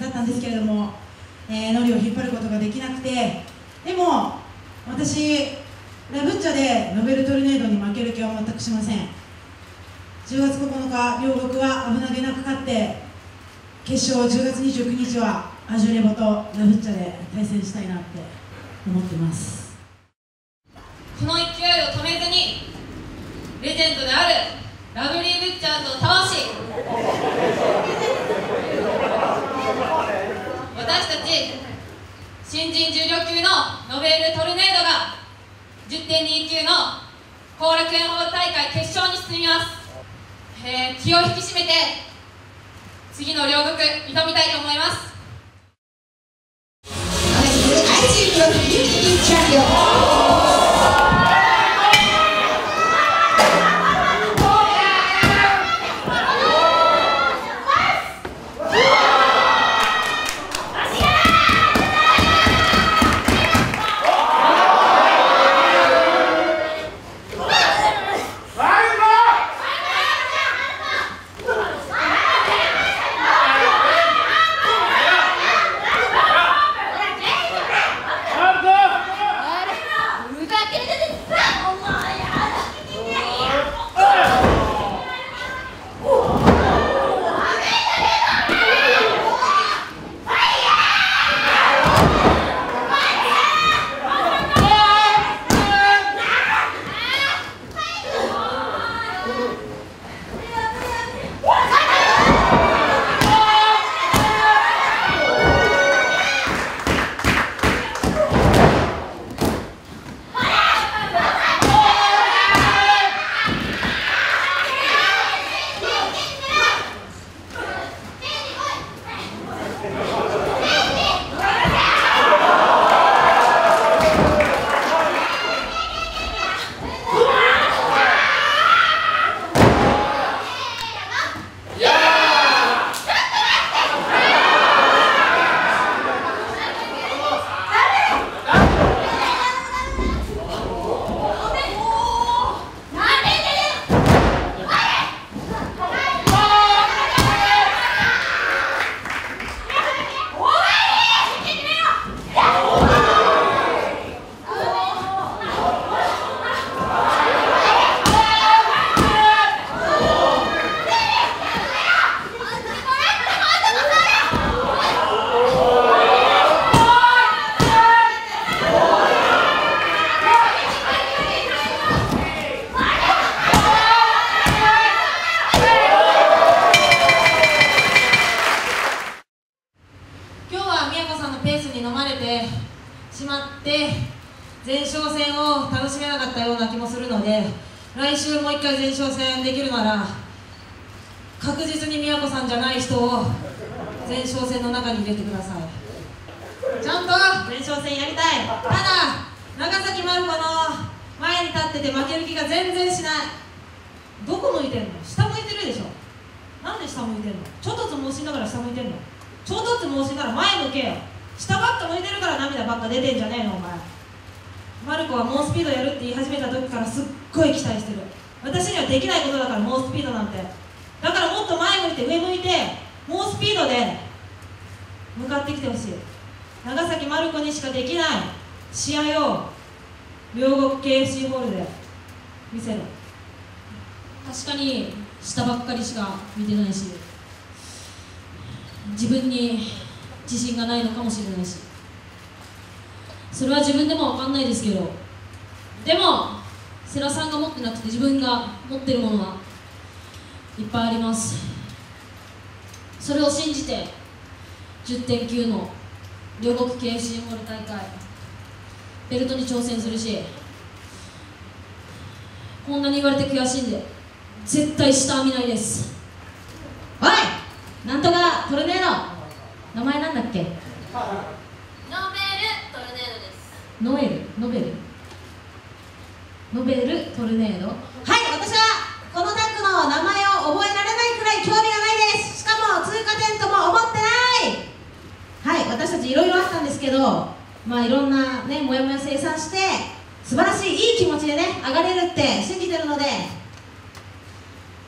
だったんですけれども、えー、ノリを引っ張ることができなくてでも私ラブッチャでノベルトルネードに負ける気は全くしません。10月9日両国は危なげなく勝って決勝10月29日はアジュレボとラブッチャで対戦したいなって思ってます。この勢いを止めずにレジェンドであるラブリー・ブッチャーズを倒し私たち新人重量級のノベール・トルネードが10.29の後楽園ホール大会決勝に進みます、えー、気を引き締めて次の両国挑みたいと思います。しまって前哨戦を楽しめなかったような気もするので来週もう一回前哨戦できるなら確実に宮子さんじゃない人を前哨戦の中に入れてください。ちゃんと前哨戦やりたい。ただ長崎マルコの前に立ってて負ける気が全然しない。どこ向いてんの？下向いてるでしょ。なんで下向いてんの？ちょっとつ盲信だから下向いてんの？ちょっとつ盲信なら前向けよ。下ばっか向いてるから涙ばっか出てんじゃねえのお前。マルコは猛スピードやるって言い始めた時からすっごい期待してる。私にはできないことだから猛スピードなんて。だからもっと前向いて上向いて猛スピードで向かってきてほしい。長崎マルコにしかできない。試合を両国 KFC ホールで見せろ。確かに下ばっかりしか見てないし。自分に自信がないのかもしれないし。それは自分でも分かんないですけど。でも世良さんが持ってなくて自分が持ってるものはいっぱいあります。それを信じて10.9の両国 KFC ホール大会ベルトに挑戦するしこんなに言われて悔しいんで絶対下は見ないです。おい！なんとかトルネード。名前なんだっけ？ノベルトルネードです。ノエル？ノベル？ノベルトルネード？はい私はこのタッグの名前を覚えられないくらい興味がないです。しかも通過点とも思ってない。はい私たちいろいろあったんですけどまあいろんなねモヤモヤ生産して素晴らしいいい気持ちでね上がれるって信じてるので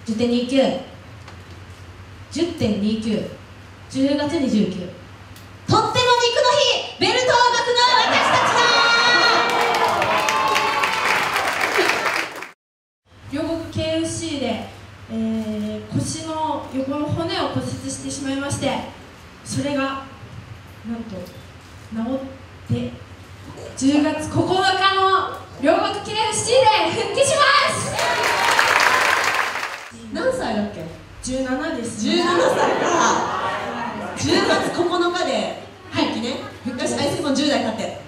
10.29 10.29 10月29とっても肉の日ベルトを巻くのは私たちだ。両国 KFC で、えー腰の横の骨を骨折してしまいましてそれがなんと治って10月9日の両国 KFC で復帰します。何歳だっけ？17です。17歳か10月9日で復帰ね。復活し相手も10代勝って。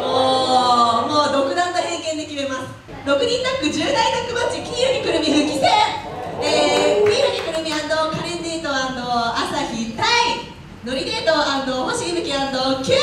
もうもう独断と偏見で決めます。6人タッグ10代タッグマッチ金よりくるみ復帰戦。えー、金よりくるみカレンデート朝日対ノリデート星いぶきキュー